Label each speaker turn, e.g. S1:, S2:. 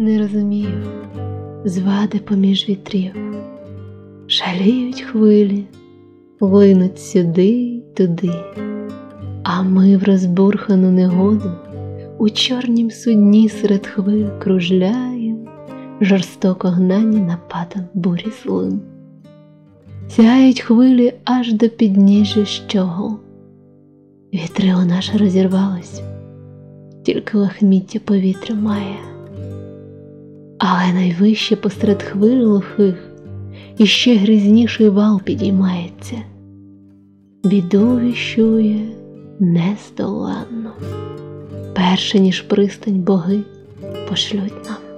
S1: Не розумію, звади поміж вітрів, шаліють хвилі, линуть сюди й туди, а ми в розбурхану негоду у чорнім судні серед хвиль кружляєм, жорстоко гнані нападом бурі злим. Сяють хвилі аж до підніжжя щогол. Вітрио наше розірвалось, тільки лахміття повітря має. Але найвище посеред хвиль лохих іще грізніший вал підіймається, біду віщує нездоланно, перше ніж пристань боги пошлють нам.